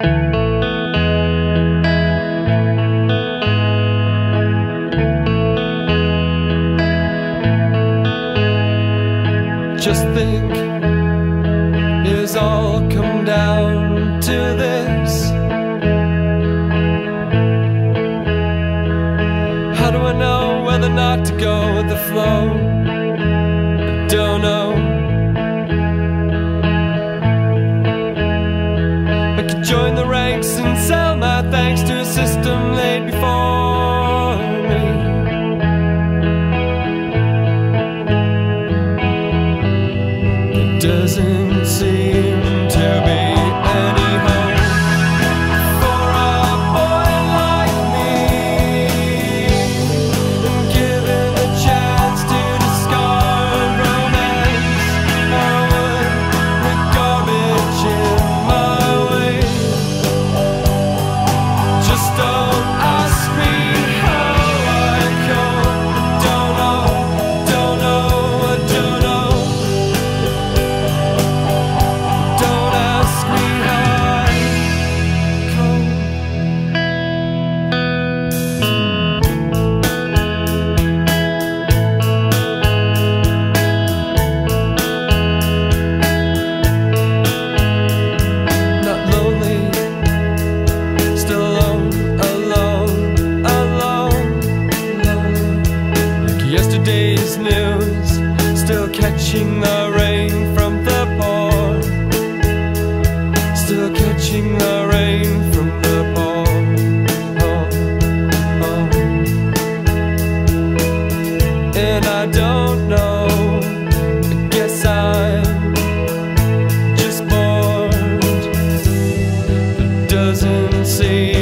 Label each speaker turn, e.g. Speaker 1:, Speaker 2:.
Speaker 1: Just think, is all come down to this. How do I know whether or not to go with the flow? Doesn't catching the rain from the pour. Still catching the rain from the pour. Oh, oh. And I don't know, I guess I'm just bored. It doesn't seem